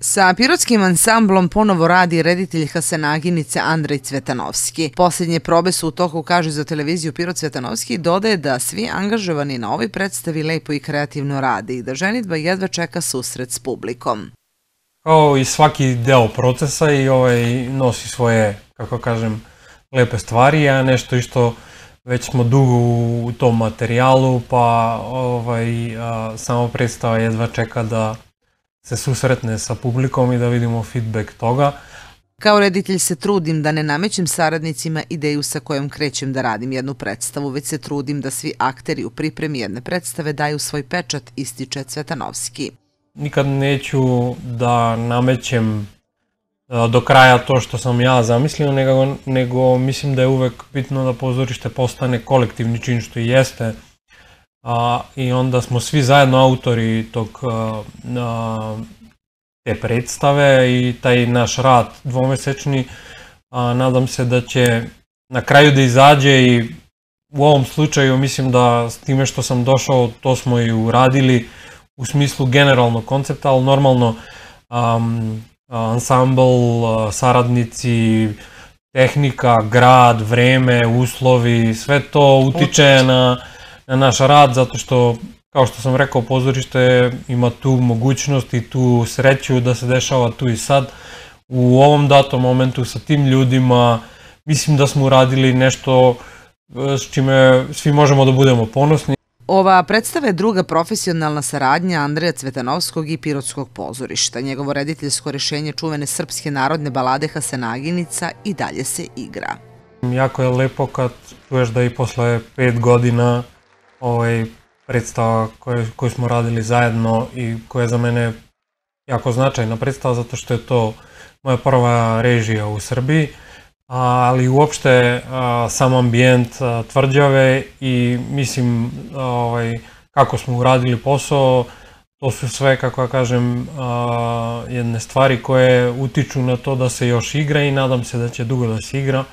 Sa pirotskim ansamblom ponovo radi reditelj Hasenaginice Andrej Cvetanovski. Posljednje probe su u toku, kaže za televiziju Pirot Cvetanovski i dodaje da svi angažovani na ovoj predstavi lepo i kreativno radi i da ženitba jedva čeka susret s publikom. Kao i svaki deo procesa i ovaj nosi svoje, kako kažem, lepe stvari, a nešto isto već smo dugo u tom materijalu, pa ovaj, a, samo predstava jedva čeka da se susretne sa publikom i da vidimo feedback toga. Kao reditelj se trudim da ne namećem saradnicima ideju sa kojom krećem da radim jednu predstavu, već se trudim da svi akteri u pripremi jedne predstave daju svoj pečat, ističe Cvetanovski. Nikad neću da namećem do kraja to što sam ja zamislio, nego, nego mislim da je uvek bitno da pozorište postane kolektivni čin što i jeste a, i onda smo svi zajedno autori tog a, te predstave i taj naš rad dvomesečni a, nadam se da će na kraju da izađe i u ovom slučaju mislim da s time što sam došao to smo i uradili u smislu generalnog koncepta, ali normalno um, ansambl, saradnici, tehnika, grad, vreme, uslovi, sve to utiče. na na naš rad, zato što, kao što sam rekao, pozorište ima tu mogućnost i tu sreću da se dešava tu i sad. U ovom datom momentu sa tim ljudima mislim da smo uradili nešto e, s čime svi možemo da budemo ponosni. Ova predstava je druga profesionalna saradnja Andreja Cvetanovskog i Pirotskog pozorišta. Njegovo rediteljsko rešenje čuvene srpske narodne balade Hasenaginica i dalje se igra. Jako je lepo kad čuješ da i posle pet godina ovaj, predstava koju, koju smo radili zajedno i koja je za mene jako značajna predstava zato što je to moja prva režija u Srbiji, ali uopšte sam ambijent tvrđave i mislim ovaj, kako smo uradili posao, to su sve, kako ja kažem, jedne stvari koje utiču na to da se još igra i nadam se da će dugo da se igra.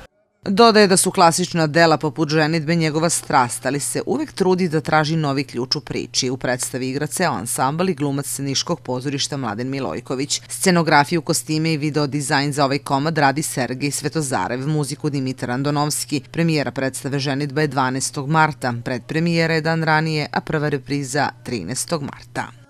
Dodaje da su klasična dela poput ženitbe njegova strast, ali se uvek trudi da traži novi ključ u priči. U predstavi igra ceo ansambal i glumac Niškog pozorišta Mladen Milojković. Scenografiju, kostime i video dizajn za ovaj komad radi Sergej Svetozarev, muziku Dimitar Andonovski. Premijera predstave ženitba je 12. marta, predpremijera je dan ranije, a prva repriza 13. marta.